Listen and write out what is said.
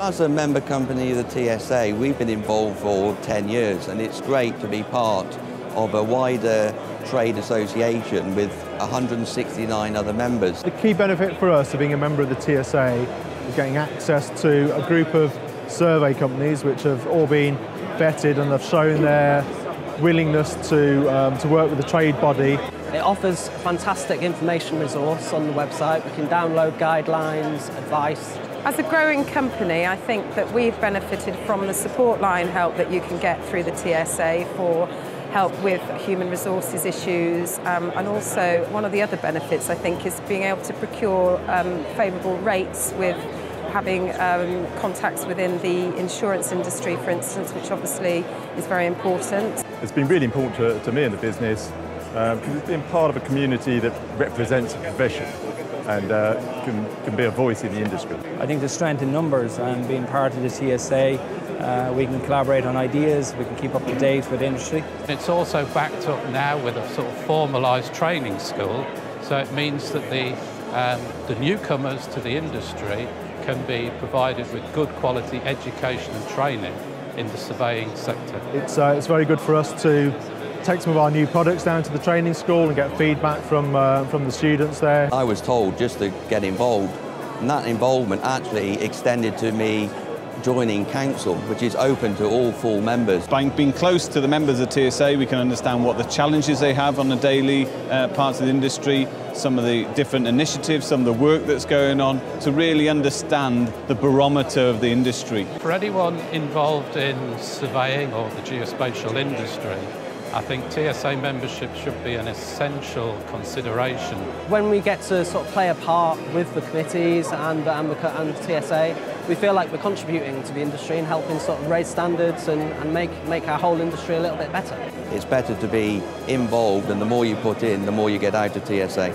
As a member company of the TSA, we've been involved for 10 years and it's great to be part of a wider trade association with 169 other members. The key benefit for us of being a member of the TSA is getting access to a group of survey companies which have all been vetted and have shown their willingness to, um, to work with the trade body. It offers a fantastic information resource on the website. We can download guidelines, advice. As a growing company, I think that we've benefited from the support line help that you can get through the TSA for help with human resources issues um, and also one of the other benefits I think is being able to procure um, favourable rates with having um, contacts within the insurance industry for instance which obviously is very important. It's been really important to, to me in the business um, because it's been part of a community that represents a profession and uh, can, can be a voice in the industry. I think the strength in numbers and being part of the TSA uh, we can collaborate on ideas, we can keep up to date with industry. It's also backed up now with a sort of formalised training school, so it means that the, um, the newcomers to the industry can be provided with good quality education and training in the surveying sector. It's, uh, it's very good for us to take some of our new products down to the training school and get feedback from, uh, from the students there. I was told just to get involved and that involvement actually extended to me joining council, which is open to all full members. By being close to the members of TSA, we can understand what the challenges they have on the daily uh, parts of the industry, some of the different initiatives, some of the work that's going on, to really understand the barometer of the industry. For anyone involved in surveying or the geospatial industry, I think TSA membership should be an essential consideration. When we get to sort of play a part with the committees and, and, the, and TSA, we feel like we're contributing to the industry and helping sort of raise standards and, and make, make our whole industry a little bit better. It's better to be involved and the more you put in, the more you get out of TSA.